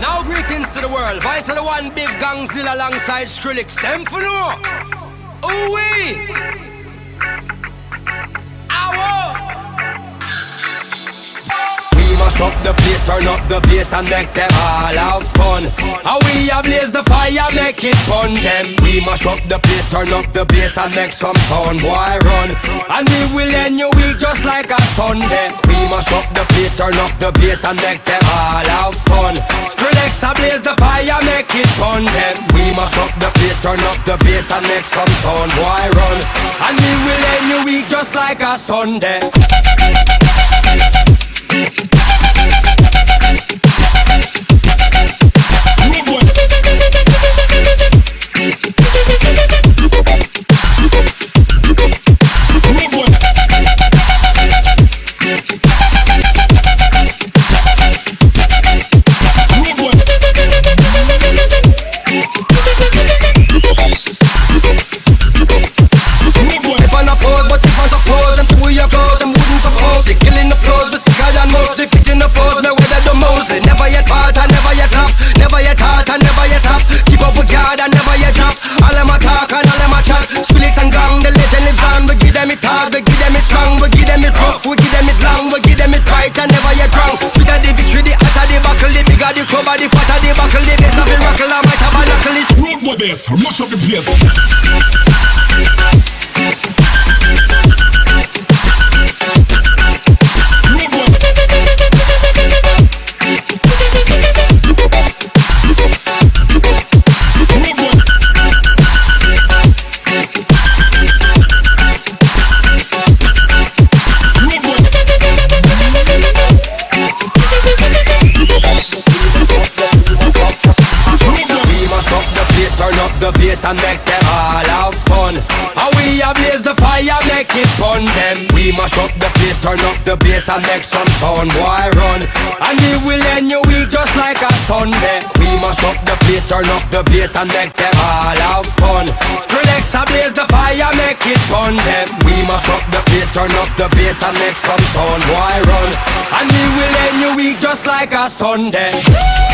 Now greetings to the world. Vice of the one big Gongzilla alongside Skrillex. Them for no. Ooh wee. Up the place, turn up the bass and make them all have fun. How we blaze the fire, make it fun them. We mash up the place, turn up the bass and make some sound, boy run. And we will end your week just like a Sunday. We mash up the place, turn up the bass and make them all have fun. Skrillex blaze the fire, make it fun them. We mash up the place, turn up the bass and make some sound, boy run. And we will end your week just like a Sunday. They the foes, me weather the most. They never yet fall, and never yet flop. Never yet halt, and never yet stop. Keep up with God, and never yet drop. All them a talk, and all them a chat. Skrillex and gang, the legend lives on. We give them it hard, we give them it strong, we give them it rough, we give them it long, we give them it right, and never yet wrong. Sweeter the victory, the hotter the buckle, the bigger the cover, the fatter the buckle, the best of the rockle, and my tabernacle is Road with this, mash up the place. The bass and make them all have fun. How we a blaze the fire, make it fun them. We mash up the place, turn up the bass and make some sound, boy run. And we will end your week just like a Sunday. We mash up the place, turn up the bass and make them all have fun. Skrillex a blaze the fire, make it fun them. We mash up the place, turn up the bass and make some sound, boy run. And we will end your week just like a Sunday.